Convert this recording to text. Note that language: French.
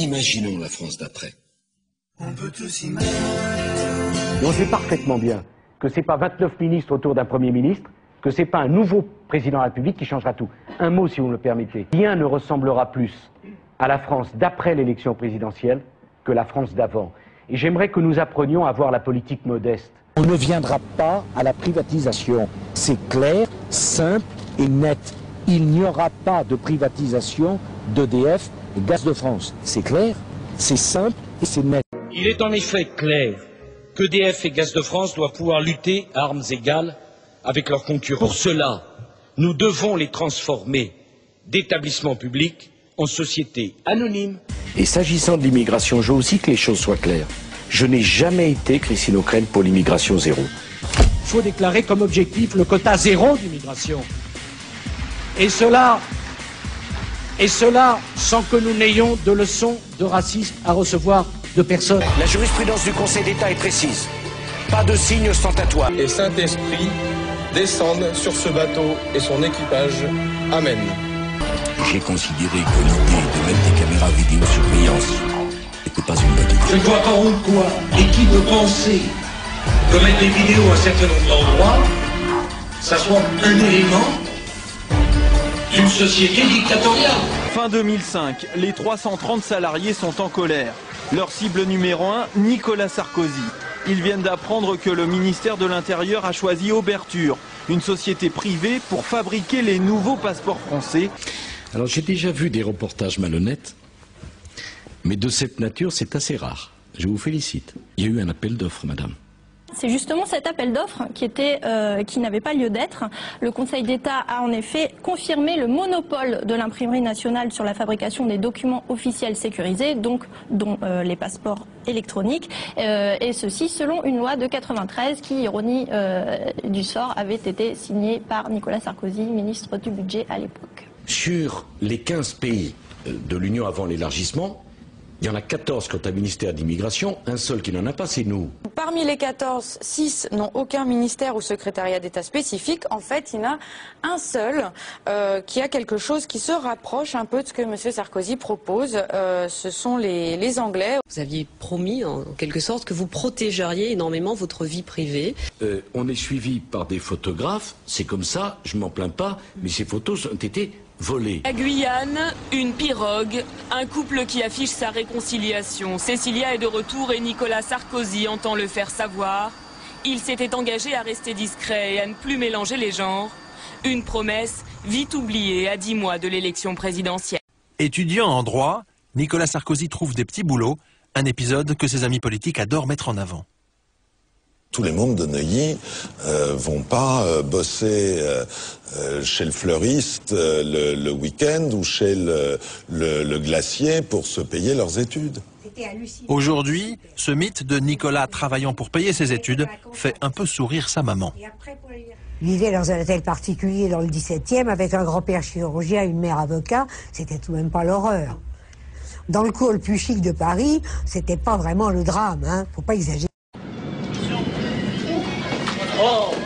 Imaginons la France d'après. On peut tous imaginer. On sait parfaitement bien que ce n'est pas 29 ministres autour d'un Premier ministre, que ce n'est pas un nouveau président de la République qui changera tout. Un mot, si vous me le permettez. Rien ne ressemblera plus à la France d'après l'élection présidentielle que la France d'avant. Et j'aimerais que nous apprenions à voir la politique modeste. On ne viendra pas à la privatisation. C'est clair, simple et net. Il n'y aura pas de privatisation d'EDF et Gaz de France. C'est clair, c'est simple et c'est net. Il est en effet clair qu'EDF et Gaz de France doivent pouvoir lutter à armes égales avec leurs concurrents. Pour cela, nous devons les transformer d'établissements publics en sociétés anonymes. Et s'agissant de l'immigration, je veux aussi que les choses soient claires. Je n'ai jamais été, Christine O'Crane, pour l'immigration zéro. Il faut déclarer comme objectif le quota zéro d'immigration. Et cela, et cela sans que nous n'ayons de leçons de racisme à recevoir de personne. La jurisprudence du Conseil d'État est précise. Pas de signe ostentatoire. Et Saint-Esprit descende sur ce bateau et son équipage. Amen. J'ai considéré que l'idée de mettre des caméras vidéosurveillance n'était pas une bonne idée. Je ne vois pas en quoi et qui peut penser que mettre des vidéos à un certain nombre d'endroits, ça soit un élément société dictatoriale. Fin 2005, les 330 salariés sont en colère. Leur cible numéro 1, Nicolas Sarkozy. Ils viennent d'apprendre que le ministère de l'Intérieur a choisi Auberture, une société privée pour fabriquer les nouveaux passeports français. Alors j'ai déjà vu des reportages malhonnêtes, mais de cette nature, c'est assez rare. Je vous félicite. Il y a eu un appel d'offres, madame. C'est justement cet appel d'offres euh, qui n'avait pas lieu d'être. Le Conseil d'État a en effet confirmé le monopole de l'imprimerie nationale sur la fabrication des documents officiels sécurisés, donc dont euh, les passeports électroniques, euh, et ceci selon une loi de 93 qui, ironie du sort, avait été signée par Nicolas Sarkozy, ministre du Budget à l'époque. Sur les 15 pays de l'Union avant l'élargissement, il y en a 14 qui ont un ministère d'immigration, un seul qui n'en a pas, c'est nous. Parmi les 14, 6 n'ont aucun ministère ou secrétariat d'État spécifique. En fait, il y en a un seul euh, qui a quelque chose qui se rapproche un peu de ce que M. Sarkozy propose. Euh, ce sont les, les Anglais. Vous aviez promis, en quelque sorte, que vous protégeriez énormément votre vie privée. Euh, on est suivi par des photographes, c'est comme ça, je m'en plains pas, mais ces photos ont été volées. La Guyane, une pirogue, un couple qui affiche sa réconciliation. Cécilia est de retour et Nicolas Sarkozy entend le faire savoir. Il s'était engagé à rester discret et à ne plus mélanger les genres. Une promesse vite oubliée à dix mois de l'élection présidentielle. Étudiant en droit, Nicolas Sarkozy trouve des petits boulots, un épisode que ses amis politiques adorent mettre en avant. Tous les membres de Neuilly euh, vont pas euh, bosser euh, euh, chez le fleuriste euh, le, le week-end ou chez le, le- le glacier pour se payer leurs études. Aujourd'hui, ce mythe de Nicolas travaillant pour payer ses études fait un peu sourire sa maman. vivait dans un hôtel particulier dans le 17e avec un grand-père chirurgien, une mère avocat, c'était tout de même pas l'horreur. Dans le cours le plus chic de Paris, c'était pas vraiment le drame, hein, faut pas exagérer. Oh.